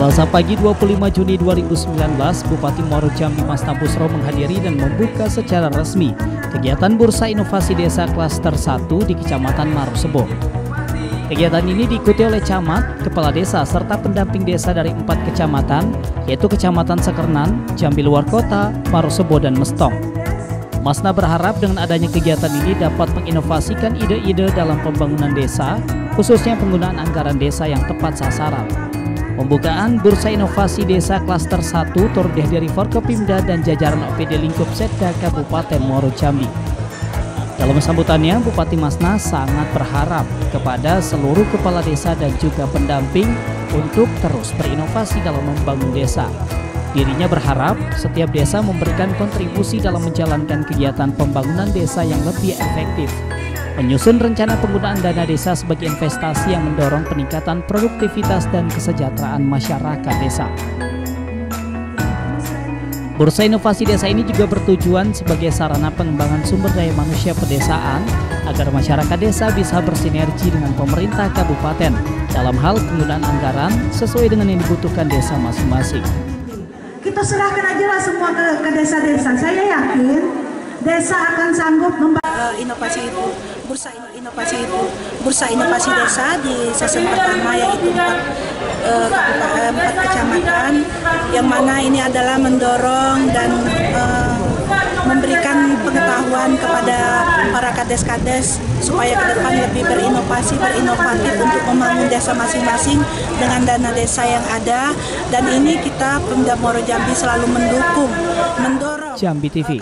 Selasa pagi 25 Juni 2019, Bupati Muaro Jambi Mas Busro menghadiri dan membuka secara resmi kegiatan Bursa Inovasi Desa Klaster 1 di Kecamatan Marosebo. Kegiatan ini diikuti oleh camat, kepala desa, serta pendamping desa dari empat kecamatan, yaitu Kecamatan Sekernan, Jambi Luar Kota, Marosebo, dan Mestong. Masna berharap dengan adanya kegiatan ini dapat menginovasikan ide-ide dalam pembangunan desa, khususnya penggunaan anggaran desa yang tepat sasaran. Pembukaan Bursa Inovasi Desa Klaster 1 turut dihadiri Forkopimda dan jajaran OPD Lingkup Setda Kabupaten Muaro Jambi. Dalam sambutannya, Bupati Masna sangat berharap kepada seluruh kepala desa dan juga pendamping untuk terus berinovasi dalam membangun desa. Dirinya berharap setiap desa memberikan kontribusi dalam menjalankan kegiatan pembangunan desa yang lebih efektif. Menyusun rencana penggunaan dana desa sebagai investasi yang mendorong peningkatan produktivitas dan kesejahteraan masyarakat desa. Bursa Inovasi Desa ini juga bertujuan sebagai sarana pengembangan sumber daya manusia pedesaan agar masyarakat desa bisa bersinergi dengan pemerintah kabupaten dalam hal penggunaan anggaran sesuai dengan yang dibutuhkan desa masing-masing. Kita serahkan aja lah semua ke, ke desa-desa. Saya yakin desa akan sanggup membantu uh, inovasi itu bursa inovasi itu bursa inovasi desa di season pertama yaitu empat kabupaten empat kecamatan. Yang mana ini adalah mendorong dan uh, memberikan pengetahuan kepada para kades-kades supaya ke depan lebih berinovasi, berinovatif untuk membangun desa masing-masing dengan dana desa yang ada. Dan ini kita Pemda Moro Jambi selalu mendukung, mendorong Jambi TV.